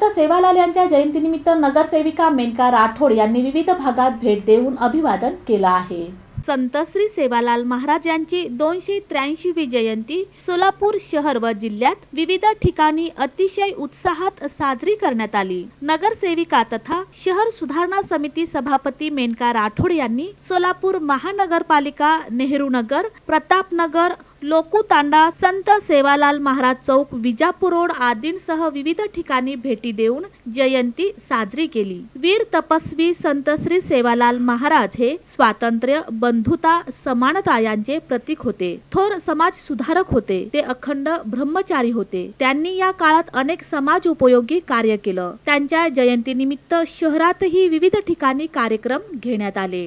संत सेवालाल यांच्या जयंतीनिमित्त नगरसेविका मेनका राठोड यांनी विविध भागात भेट देऊन अभिवादन केलं आहे. संत श्री सेवालाल महाराज यांची दोनशे त्र्याऐंशीवी जयंती सोलापूर शहर व जिल्ह्यात विविध ठिकाणी अतिशय उत्साहात साजरी करण्यात आली. नगरसेविका तथा शहर सुधारणा समिती सभापती मेनका राठोड यांनी सोलापूर महानगरपालिका नेहरू नगर प्रतापनगर लोकुतांडा संत सेवालाल महाराज चौक विजापूर रोड आदींसह विविध ठिकाणी भेटी देऊन जयंती साजरी केली. वीर तपस्वी संत श्री सेवालाल महाराज हे स्वातंत्र्य बंधुता समानता यांचे प्रतीक होते. थोर समाज सुधारक होते. ते अखंड ब्रह्मचारी होते. त्यांनी या काळात अनेक समाज उपयोगी कार्य केलं. त्यांच्या जयंतीनिमित्त शहरातही विविध ठिकाणी कार्यक्रम घेण्यात आले.